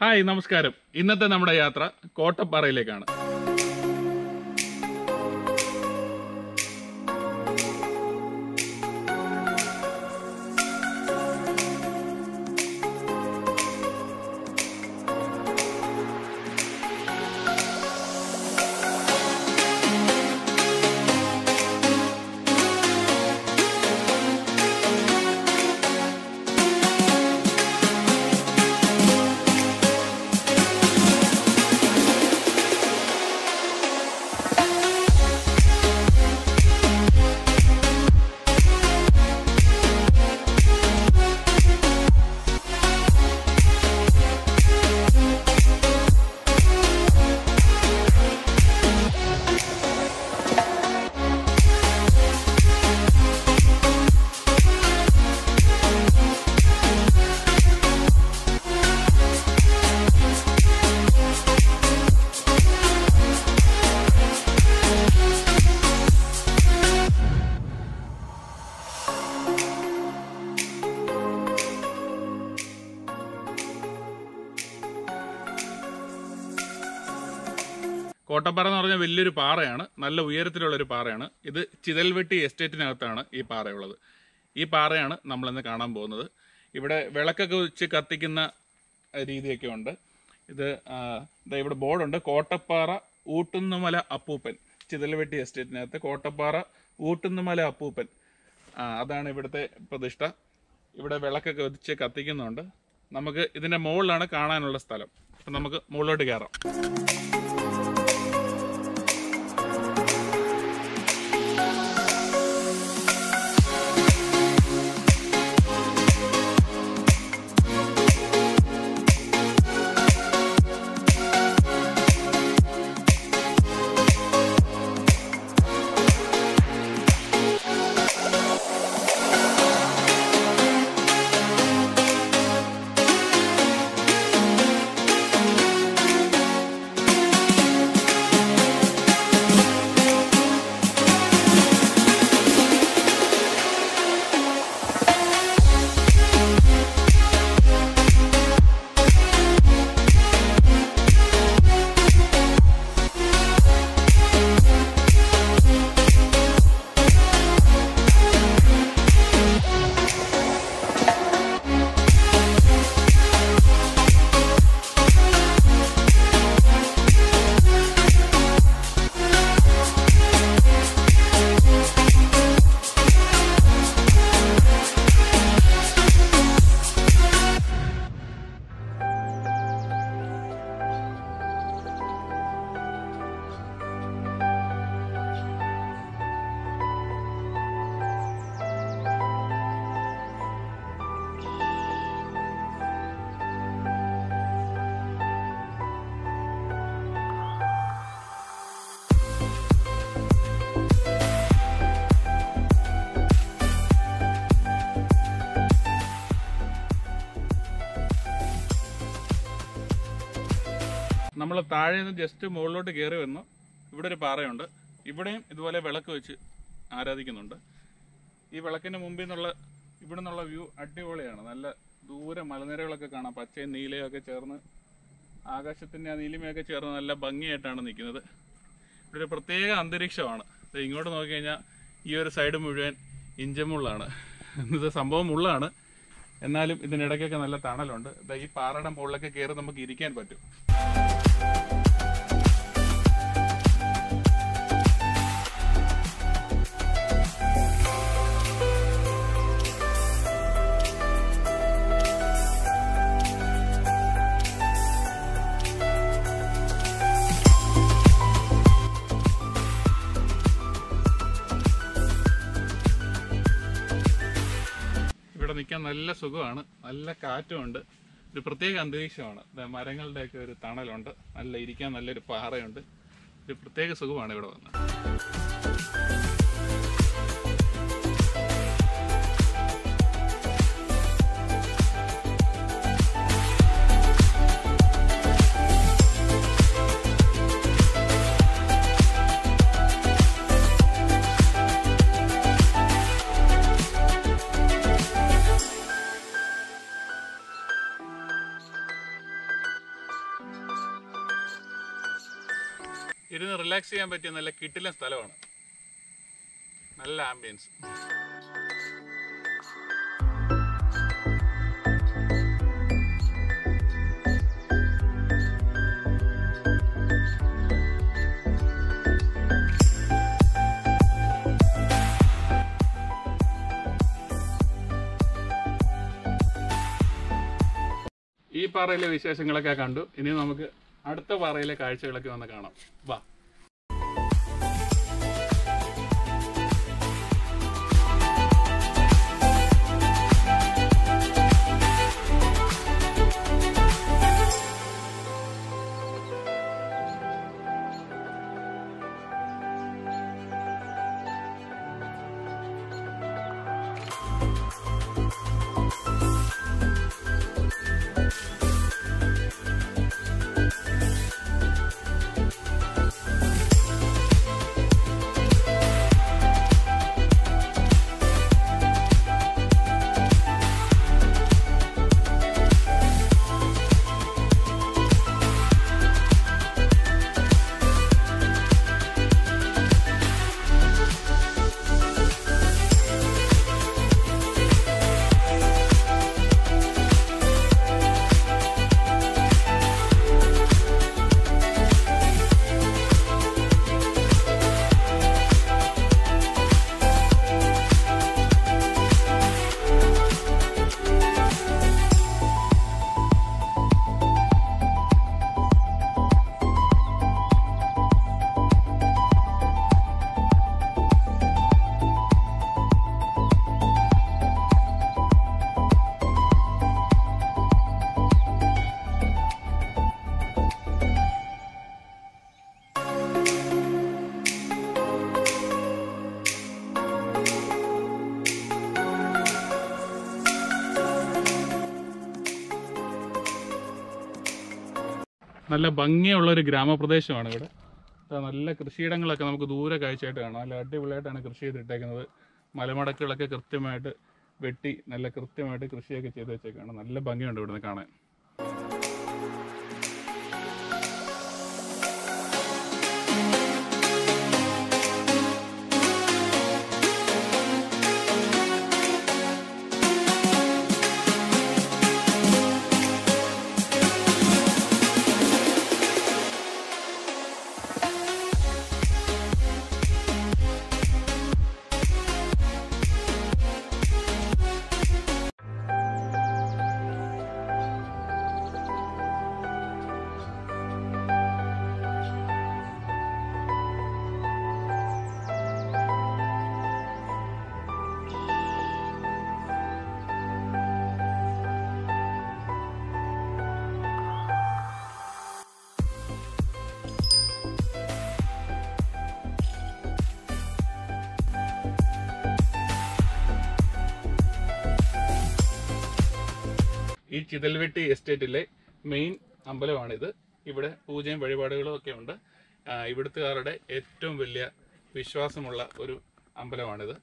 Hi നമസ്കാരം. ഇന്നത്തെ നമ്മുടെ യാത്ര കോട്ടപ്പാറയിലേക്കാണ്. വലിയൊരു പാറയാണ്. നല്ല ഉയരത്തിലുള്ള ഒരു പാറയാണ്. ഇത് ചിതൽവെട്ടി എസ്റ്റേറ്റിനകത്താണ് ഈ പാറയുള്ളത്. ഈ പാറയാണ് നമ്മളിന്ന് കാണാൻ പോകുന്നത്. ഇവിടെ വിളക്കൊക്കെ വെച്ച് കത്തിക്കുന്ന രീതിയൊക്കെ ഉണ്ട്. ഇത് ഇവിടെ ബോർഡുണ്ട്. കോട്ടപ്പാറ ഊട്ടുന്നുമല അപ്പൂപ്പൻ. ചിതൽവെട്ടി എസ്റ്റേറ്റിനകത്ത് കോട്ടപ്പാറ ഊട്ടുന്നുമല അപ്പൂപ്പൻ. അതാണ് ഇവിടുത്തെ പ്രതിഷ്ഠ. ഇവിടെ വിളക്കൊക്കെ വെച്ച് കത്തിക്കുന്നുണ്ട്. നമുക്ക് ഇതിന്റെ മുകളിലാണ് കാണാനുള്ള സ്ഥലം. അപ്പം നമുക്ക് മുകളിലോട്ട് കയറാം. താഴെ നിന്ന് ജസ്റ്റ് മുകളിലോട്ട് കയറി വന്നു. ഇവിടെ ഒരു പാറയുണ്ട്. ഇവിടെയും ഇതുപോലെ വിളക്ക് വെച്ച് ആരാധിക്കുന്നുണ്ട്. ഈ വിളക്കിന്റെ മുമ്പിൽ നിന്നുള്ള ഇവിടെ നിന്നുള്ള വ്യൂ അടിപൊളിയാണ്. നല്ല ദൂരെ മലനിരകളൊക്കെ കാണാം. പച്ചയും നീലയും ഒക്കെ ചേർന്ന് ആകാശത്തിന്റെ ആ നീലിമയൊക്കെ ചേർന്ന് നല്ല ഭംഗിയായിട്ടാണ് നിൽക്കുന്നത്. ഇവിടെ ഒരു പ്രത്യേക അന്തരീക്ഷമാണ്. ഇങ്ങോട്ട് നോക്കി കഴിഞ്ഞാൽ ഈ ഒരു സൈഡ് മുഴുവൻ ഇഞ്ചമുള്ളാണ്. ഇത് സംഭവം മുള്ളാണ്. എന്നാലും ഇതിനിടയ്ക്കൊക്കെ നല്ല തണലുണ്ട്. ഈ പാറയുടെ മുകളിലൊക്കെ കയറി നമുക്ക് ഇരിക്കാൻ പറ്റും. ഇവിടെ നിൽക്കാൻ നല്ല സുഖമാണ്. നല്ല കാറ്റുമുണ്ട്. ഒരു പ്രത്യേക അന്തരീക്ഷമാണ്. മരങ്ങളുടെയൊക്കെ ഒരു തണലുണ്ട്. നല്ല ഇരിക്കാൻ നല്ലൊരു പാറയുണ്ട്. ഒരു പ്രത്യേക സുഖമാണ് ഇവിടെ വന്ന്. റിലാക്സ് ചെയ്യാൻ പറ്റിയ നല്ല കിട്ടില സ്ഥലമാണ്. നല്ല ആംബിയൻസ് ഈ പാറയിലെ വിശേഷങ്ങളൊക്കെ കണ്ടു. ഇനി നമുക്ക് അടുത്ത പാറയിലെ കാഴ്ചകളൊക്കെ വന്ന് കാണാം. വാ. നല്ല ഭംഗിയുള്ള ഒരു ഗ്രാമപ്രദേശമാണ് ഇവിടെ. നല്ല കൃഷിയിടങ്ങളൊക്കെ നമുക്ക് ദൂരെ കാഴ്ചയായിട്ട് കാണാം. നല്ല അടിപൊളിയായിട്ടാണ് കൃഷി ചെയ്തിട്ടേക്കുന്നത്. മലമടക്കുകളൊക്കെ കൃത്യമായിട്ട് വെട്ടി നല്ല കൃത്യമായിട്ട് കൃഷിയൊക്കെ ചെയ്ത് വെച്ചേക്കാണ്. നല്ല ഭംഗിയുണ്ട് ഇവിടുന്ന് കാണാൻ. ചിതൽവെട്ടി എസ്റ്റേറ്റിലെ മെയിൻ അമ്പലമാണിത്. ഇവിടെ പൂജയും വഴിപാടുകളും ഒക്കെ ഉണ്ട്. ഇവിടുത്തുകാരുടെ ഏറ്റവും വലിയ വിശ്വാസമുള്ള ഒരു അമ്പലമാണിത്.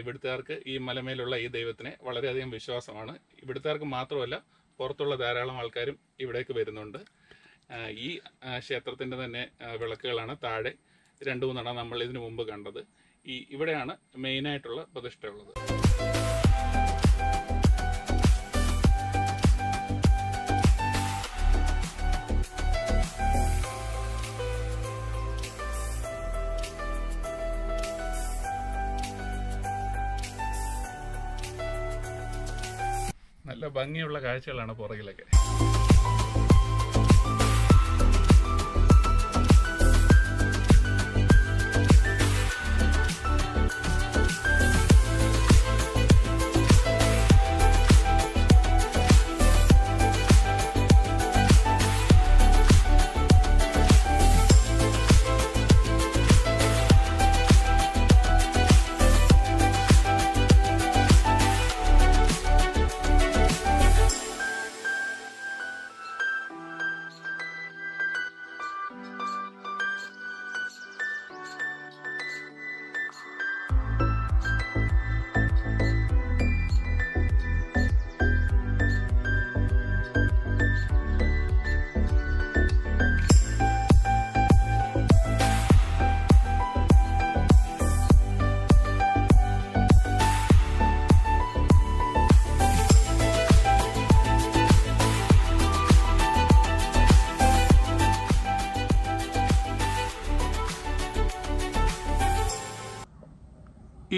ഇവിടുത്തുകാർക്ക് ഈ മലമേലുള്ള ഈ ദൈവത്തിനെ വളരെയധികം വിശ്വാസമാണ്. ഇവിടുത്തുകാർക്ക് മാത്രമല്ല പുറത്തുള്ള ധാരാളം ആൾക്കാരും ഇവിടേക്ക് വരുന്നുണ്ട്. ഈ ക്ഷേത്രത്തിന്റെ തന്നെ വിളക്കുകളാണ് താഴെ രണ്ടു മൂന്നെണ്ണം നമ്മൾ ഇതിനു മുമ്പ് കണ്ടത്. ഈ ഇവിടെയാണ് മെയിനായിട്ടുള്ള പ്രതിഷ്ഠ നല്ല ഭംഗിയുള്ള കാഴ്ചകളാണ് പുറകിലൊക്കെ.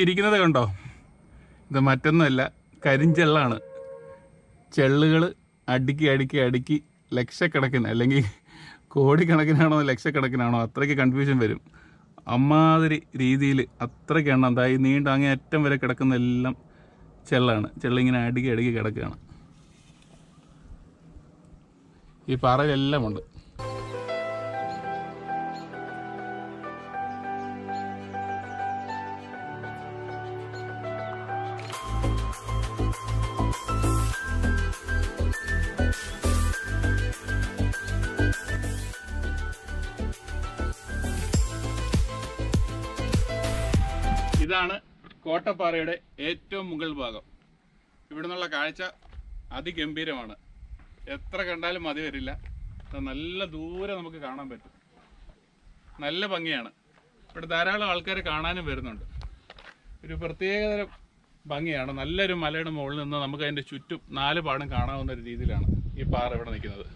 ഇരിക്കുന്നത് കണ്ടോ? ഇത് മറ്റൊന്നുമല്ല കരിഞ്ചെള്ളാണ്. ചെള്ളുകൾ അടുക്കി അടുക്കി അടുക്കി ലക്ഷക്കണക്കിന് അല്ലെങ്കിൽ കോടിക്കണക്കിനാണോ ലക്ഷക്കണക്കിനാണോ അത്രയ്ക്ക് കൺഫ്യൂഷൻ വരും. അമ്മാതിരി രീതിയിൽ അത്രയ്ക്ക് എണ്ണം ഈ നീണ്ട അങ്ങേ അറ്റം വരെ കിടക്കുന്ന എല്ലാം ചെള്ളാണ്. ചെള്ളിങ്ങനെ അടുക്കി അടുക്കി കിടക്കുകയാണ്. ഈ പാറയിലെല്ലാം ഉണ്ട്. ഇതാണ് കോട്ടപ്പാറയുടെ ഏറ്റവും മുകൾ ഭാഗം. ഇവിടെ നിന്നുള്ള കാഴ്ച അതിഗംഭീരമാണ്. എത്ര കണ്ടാലും മതി വരില്ല. നല്ല ദൂരെ നമുക്ക് കാണാൻ പറ്റും. നല്ല ഭംഗിയാണ്. ഇവിടെ ധാരാളം ആൾക്കാർ കാണാനും വരുന്നുണ്ട്. ഒരു പ്രത്യേകതരം ഭംഗിയാണ്. നല്ലൊരു മലയുടെ മുകളിൽ നിന്ന് നമുക്ക് അതിന്റെ ചുറ്റും നാല് പാടും കാണാവുന്ന ഒരു രീതിയിലാണ് ഈ പാറ ഇവിടെ നിൽക്കുന്നത്.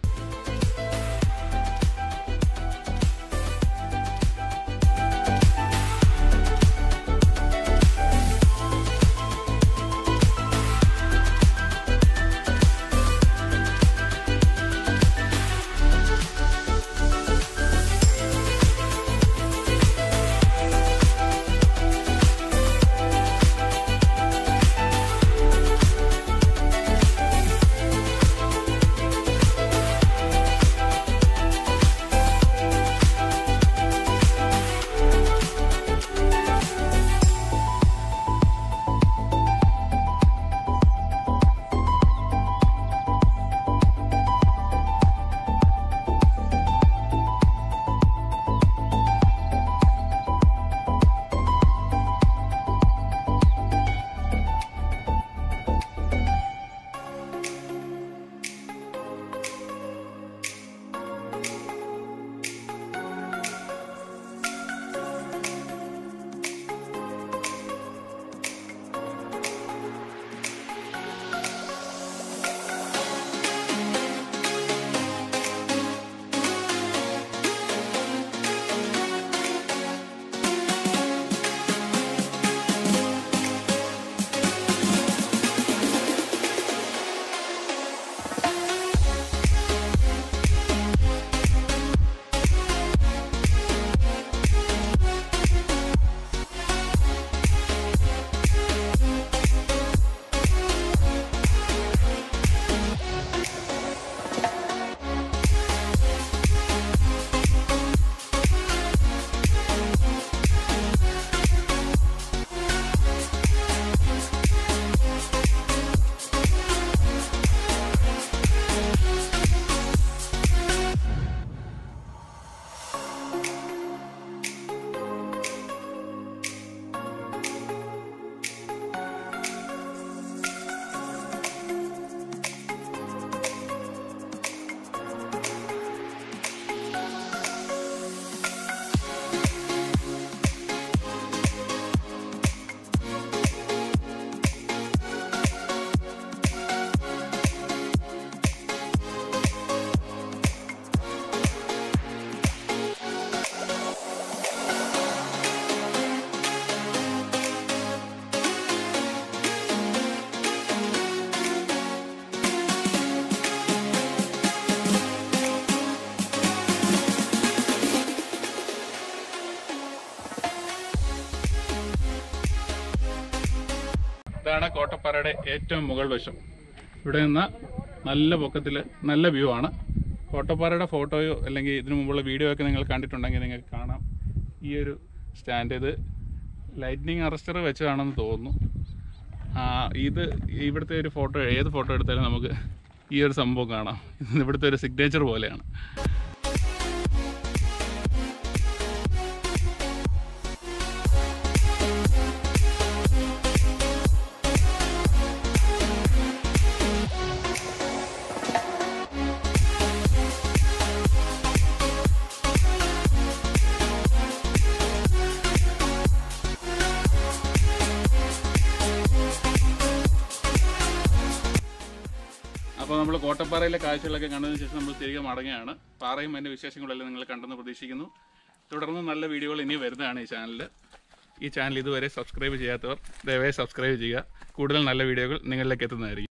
കോട്ടപ്പാറയുടെ ഏറ്റവും മുകൾ വശം. ഇവിടെ നിന്ന് നല്ല പൊക്കത്തിൽ നല്ല വ്യൂ ആണ്. കോട്ടപ്പാറയുടെ ഫോട്ടോയോ അല്ലെങ്കിൽ ഇതിനു മുമ്പുള്ള വീഡിയോ ഒക്കെ നിങ്ങൾ കണ്ടിട്ടുണ്ടെങ്കിൽ നിങ്ങൾക്ക് കാണാം. ഈ ഒരു സ്റ്റാൻഡ് ഇത്. ലൈറ്റ്നിങ് അറസ്റ്റർ വെച്ചതാണെന്ന് തോന്നുന്നു. ഇത് ഇവിടുത്തെ ഒരു ഫോട്ടോ ഏത് ഫോട്ടോ എടുത്താലും നമുക്ക് ഈ ഒരു സംഭവം കാണാം. ഇവിടുത്തെ ഒരു സിഗ്നേച്ചർ പോലെയാണ്. കോട്ടപ്പാറയിലെ കാഴ്ചകളൊക്കെ കണ്ടതിന് ശേഷം നമ്മൾ തിരികെ മടങ്ങുകയാണ്. പാറയും അതിന്റെ വിശേഷങ്ങളെല്ലാം നിങ്ങൾ കണ്ടെന്ന് പ്രതീക്ഷിക്കുന്നു. തുടർന്ന് നല്ല വീഡിയോകൾ ഇനി വരുന്നതാണ് ഈ ചാനലിൽ ഈ ചാനൽ ഇതുവരെ സബ്സ്ക്രൈബ് ചെയ്യാത്തവർ ദയവായി സബ്സ്ക്രൈബ് ചെയ്യുക. കൂടുതൽ നല്ല വീഡിയോകൾ നിങ്ങളിലേക്ക് എത്തുന്നതായിരിക്കും.